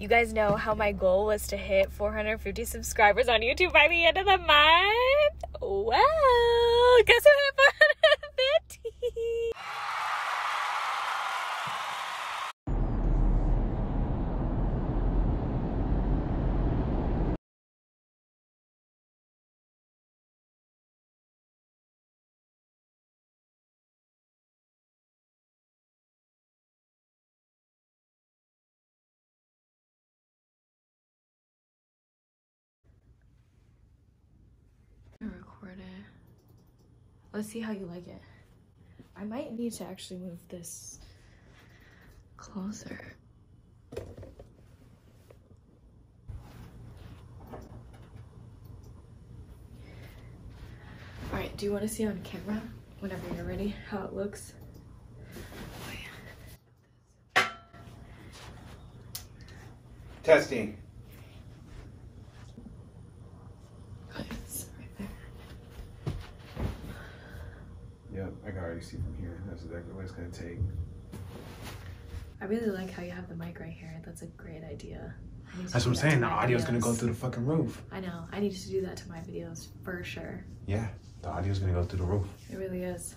You guys know how my goal was to hit 450 subscribers on YouTube by the end of the month? Well, guess who hit 450? record it. Let's see how you like it. I might need to actually move this closer. All right, do you want to see on camera whenever you're ready how it looks? Oh, Testing. Okay, it's right there. Yep, I can already see from here. That's exactly what it's gonna take. I really like how you have the mic right here. That's a great idea. I need to That's what I'm that saying. The my audio's gonna go through the fucking roof. I know. I need to do that to my videos for sure. Yeah, the audio's gonna go through the roof. It really is.